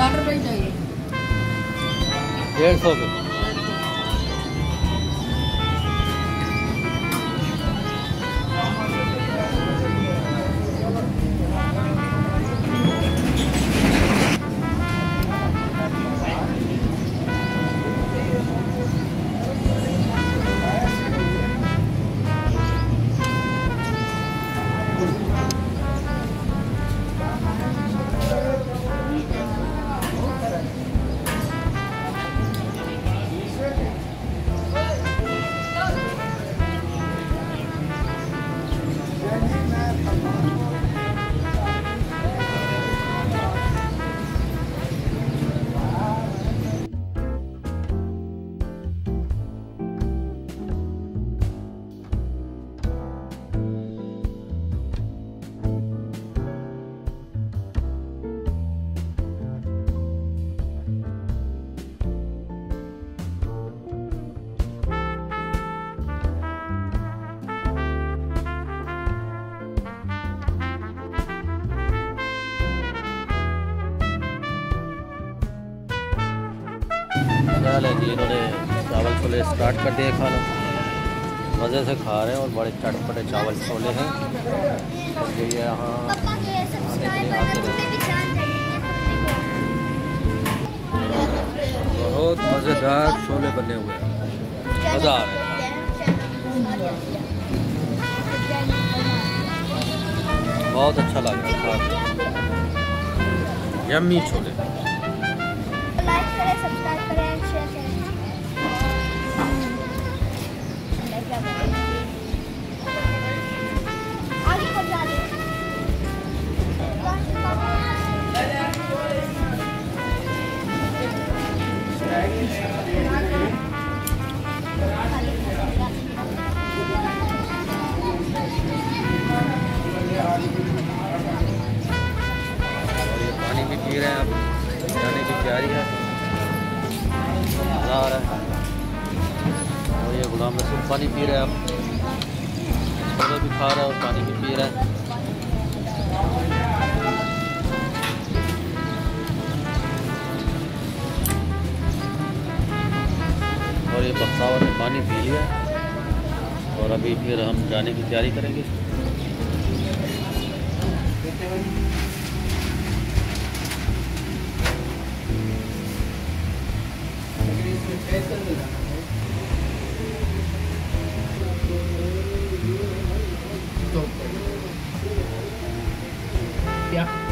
ساٹھ روپئے چاہیے ڈیڑھ سو روپئے خیال ہے جی انہوں نے چاول چھولے اسٹارٹ کر دیے کھانا۔ مزے سے کھا رہے ہیں اور بڑے چٹ پٹے چاول چھولے ہیں۔ یہ یہاں پپا کے سبسکرائب کرنا مجھے بہت مزیدار چھولے بنے ہوئے ہیں۔ مزہ آ رہا ہے۔ بہت اچھا لگ رہا ہے یمی چھولے۔ لائک کریں سبسکرائب کریں۔ مزہ آ رہا ہے۔ اور یہ غلام رسول پانی پی رہے ہیں اب چھولے بھی کھا رہا ہے اور پانی بھی پی رہا ہے۔ اور یہ بختاور نے پانی پی لیا۔ اور ابھی پھر ہم جانے کی تیاری کریں گے۔ Yeah.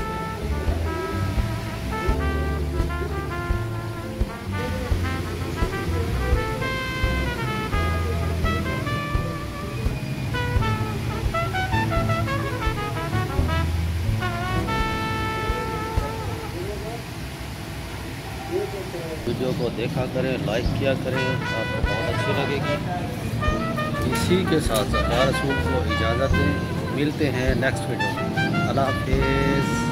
ویڈیو کو دیکھا کریں، لائک کیا کریں، آپ کو بہت اچھی لگے گی۔ اسی کے ساتھ اللہ رسول کو اجازت دیں۔ ملتے ہیں نیکسٹ ویڈیو میں۔ اللہ حافظ۔